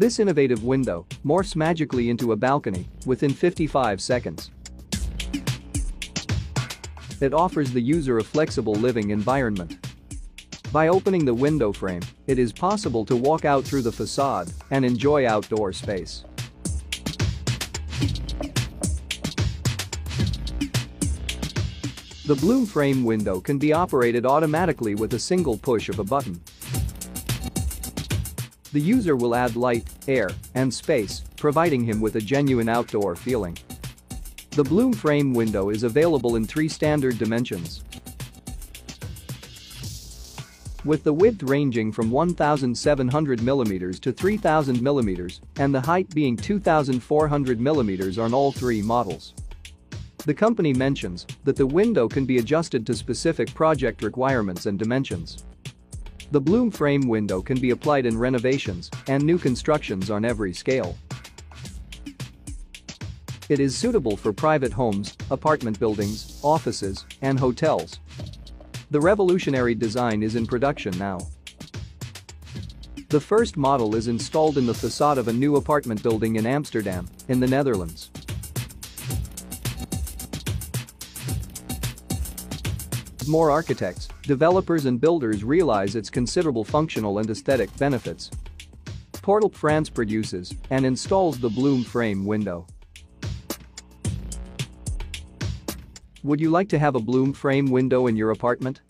This innovative window morphs magically into a balcony within 55 seconds. It offers the user a flexible living environment. By opening the window frame, it is possible to walk out through the facade and enjoy outdoor space. The bloom frame window can be operated automatically with a single push of a button. The user will add light, air, and space, providing him with a genuine outdoor feeling. The bloom frame window is available in three standard dimensions. With the width ranging from 1,700mm to 3,000mm and the height being 2,400mm on all three models. The company mentions that the window can be adjusted to specific project requirements and dimensions. The bloom frame window can be applied in renovations and new constructions on every scale. It is suitable for private homes, apartment buildings, offices, and hotels. The revolutionary design is in production now. The first model is installed in the facade of a new apartment building in Amsterdam, in the Netherlands. More architects, developers and builders realize its considerable functional and aesthetic benefits. Portal France produces and installs the Bloom frame window. Would you like to have a bloom frame window in your apartment?